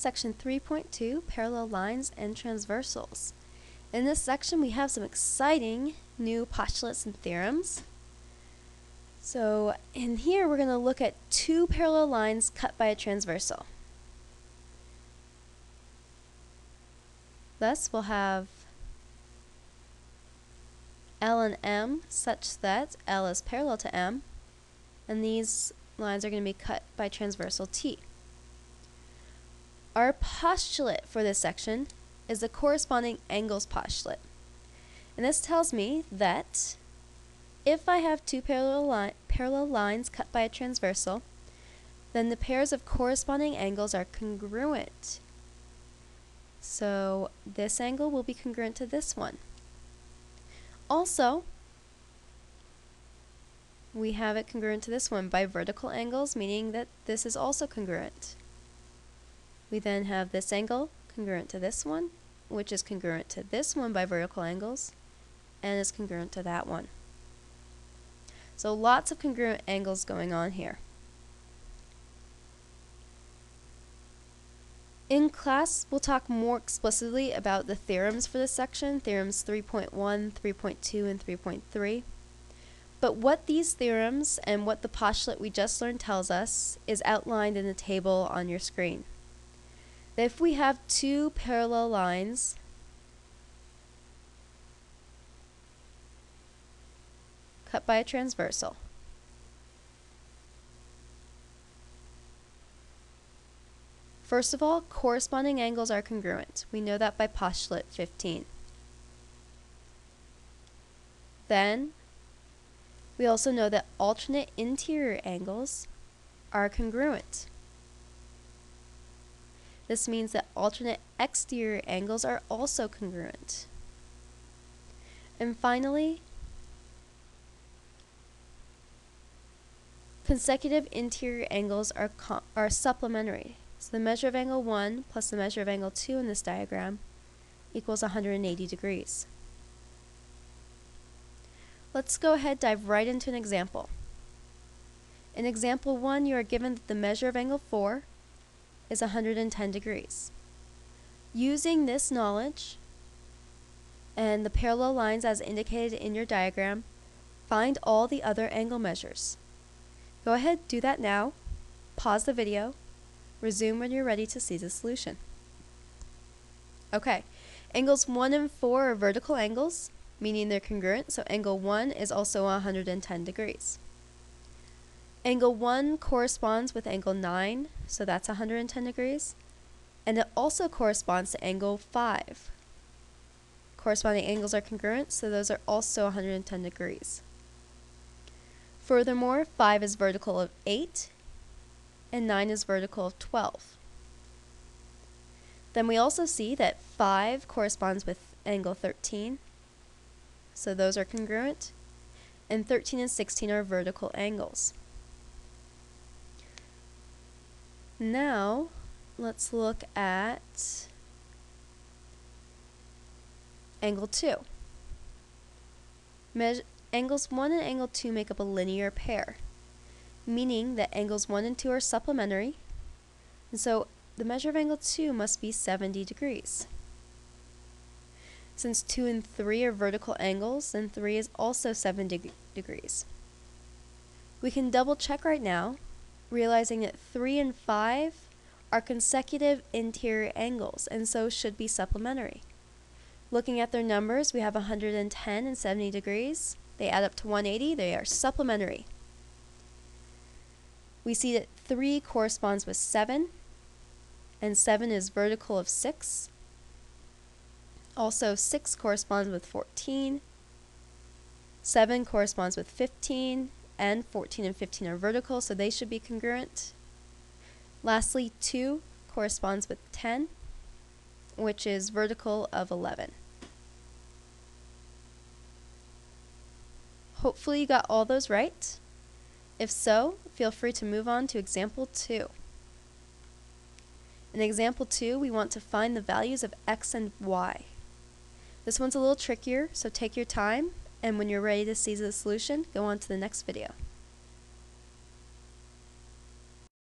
Section 3.2, Parallel Lines and Transversals. In this section we have some exciting new postulates and theorems. So in here we're going to look at two parallel lines cut by a transversal. Thus we'll have L and M such that L is parallel to M and these lines are going to be cut by transversal T. Our postulate for this section is the corresponding angles postulate. And this tells me that if I have two parallel, li parallel lines cut by a transversal, then the pairs of corresponding angles are congruent. So this angle will be congruent to this one. Also, we have it congruent to this one by vertical angles, meaning that this is also congruent. We then have this angle congruent to this one, which is congruent to this one by vertical angles, and is congruent to that one. So lots of congruent angles going on here. In class, we'll talk more explicitly about the theorems for this section, theorems 3.1, 3.2, and 3.3. But what these theorems and what the postulate we just learned tells us is outlined in the table on your screen. That if we have two parallel lines cut by a transversal, First of all, corresponding angles are congruent. We know that by postulate 15. Then, we also know that alternate interior angles are congruent. This means that alternate exterior angles are also congruent. And finally, consecutive interior angles are, are supplementary. So the measure of angle 1 plus the measure of angle 2 in this diagram equals 180 degrees. Let's go ahead dive right into an example. In example 1, you are given that the measure of angle 4 is 110 degrees. Using this knowledge and the parallel lines as indicated in your diagram, find all the other angle measures. Go ahead, do that now, pause the video, resume when you're ready to see the solution. Okay, angles 1 and 4 are vertical angles, meaning they're congruent, so angle 1 is also 110 degrees. Angle 1 corresponds with angle 9, so that's 110 degrees, and it also corresponds to angle 5. Corresponding angles are congruent, so those are also 110 degrees. Furthermore, 5 is vertical of 8, and 9 is vertical of 12. Then we also see that 5 corresponds with angle 13, so those are congruent. And 13 and 16 are vertical angles. Now, let's look at angle 2. Measure angles 1 and angle 2 make up a linear pair, meaning that angles 1 and 2 are supplementary, and so the measure of angle 2 must be 70 degrees. Since 2 and 3 are vertical angles, then 3 is also 7 deg degrees. We can double check right now, realizing that 3 and 5 are consecutive interior angles, and so should be supplementary. Looking at their numbers, we have 110 and 70 degrees. They add up to 180. They are supplementary. We see that 3 corresponds with 7, and 7 is vertical of 6. Also, 6 corresponds with 14, 7 corresponds with 15, and 14 and 15 are vertical, so they should be congruent. Lastly, 2 corresponds with 10, which is vertical of 11. Hopefully you got all those right. If so, feel free to move on to example 2. In example 2, we want to find the values of x and y. This one's a little trickier, so take your time, and when you're ready to see the solution, go on to the next video.